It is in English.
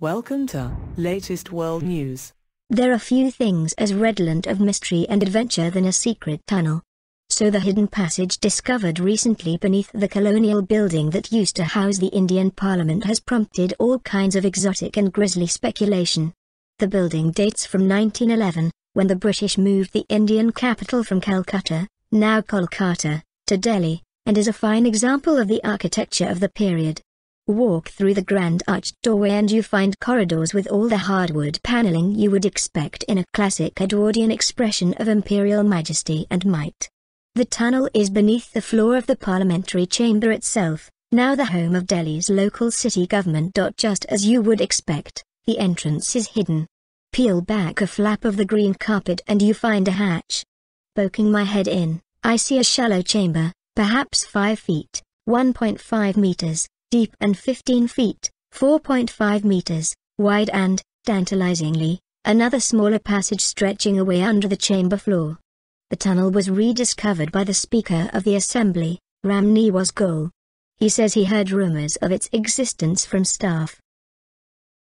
Welcome to latest world news. There are few things as redolent of mystery and adventure than a secret tunnel. So the hidden passage discovered recently beneath the colonial building that used to house the Indian Parliament has prompted all kinds of exotic and grisly speculation. The building dates from 1911, when the British moved the Indian capital from Calcutta, now Kolkata, to Delhi, and is a fine example of the architecture of the period. Walk through the grand arched doorway and you find corridors with all the hardwood paneling you would expect in a classic Edwardian expression of imperial majesty and might. The tunnel is beneath the floor of the parliamentary chamber itself, now the home of Delhi's local city government. Just as you would expect, the entrance is hidden. Peel back a flap of the green carpet and you find a hatch. Poking my head in, I see a shallow chamber, perhaps 5 feet, 1.5 meters, deep and 15 feet, 4.5 meters, wide and, tantalizingly, another smaller passage stretching away under the chamber floor. The tunnel was rediscovered by the Speaker of the Assembly, Ram Niwas. He says he heard rumors of its existence from staff,